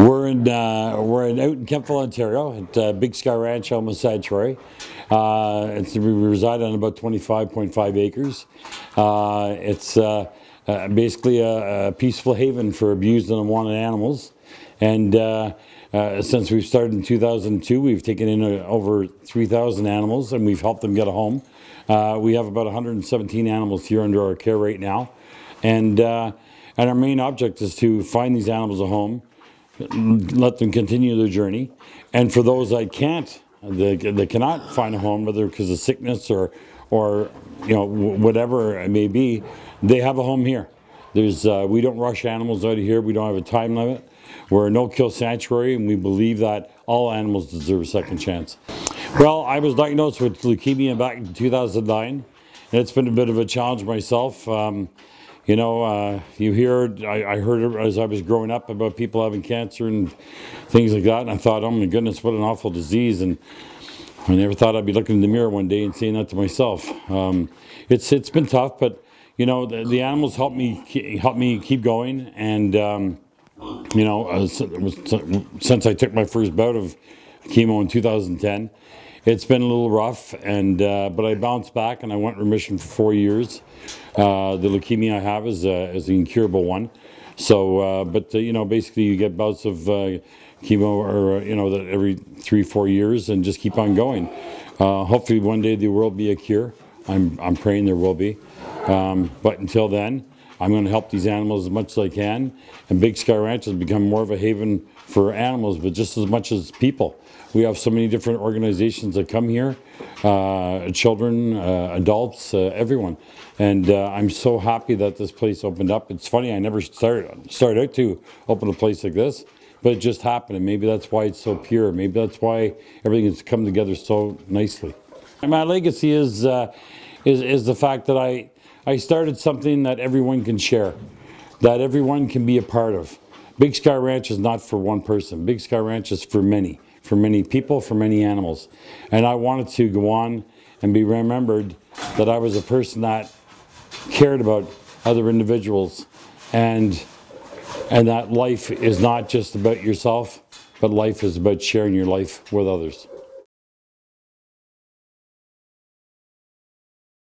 We're in uh, we're in out in Kemptville, Ontario, at uh, Big Sky Ranch, Animal Sanctuary. Uh, it's, we reside on about 25.5 acres. Uh, it's uh, uh, basically a, a, peaceful haven for abused and unwanted animals. And since we've started in 2002, we've taken in over 3,000 animals and we've helped them get a home. we have about 117 animals here under our care right now. And, and our main object is to find these animals a home, let them continue their journey. And for those that can't, they, they cannot find a home, whether because of sickness or, or you know, whatever it may be, they have a home here. There's, uh, we don't rush animals out of here. We don't have a time limit. We're a no-kill sanctuary, and we believe that all animals deserve a second chance. Well, I was diagnosed with leukemia back in 2009, and it's been a bit of a challenge myself. Um, you know, uh, you hear, I, I, heard as I was growing up about people having cancer and things like that, and I thought, oh my goodness, what an awful disease. And I never thought I'd be looking in the mirror one day and saying that to myself. Um, it's it's been tough, but you know, the, the, animals help me help me keep going, and um, you know, uh, since I took my first bout of chemo in 2010 it's been a little rough, and uh, but I bounced back and I went remission for four years. Uh, the leukemia I have is, uh, is an incurable one. So, uh, but uh, you know, basically you get bouts of uh, chemo or, you know, that every three, four years and just keep on going. hopefully one day there will be a cure. I'm, I'm praying there will be. Um, but until then, I'm going to help these animals as much as I can. And Big Sky Ranch has become more of a haven for animals, but just as much as people. We have so many different organizations that come here, uh, children, uh, adults, uh, everyone. And uh, I'm so happy that this place opened up. It's funny, I never started, started out to open a place like this, but it just happened. And maybe that's why it's so pure. Maybe that's why everything has come together so nicely. And my legacy is, uh, is, is the fact that I, I started something that everyone can share, that everyone can be a part of. Big Sky Ranch is not for one person. Big Sky Ranch is for many, for many people, for many animals. And I wanted to go on and be remembered that I was a person that cared about other individuals and and that life is not just about yourself, but life is about sharing your life with others.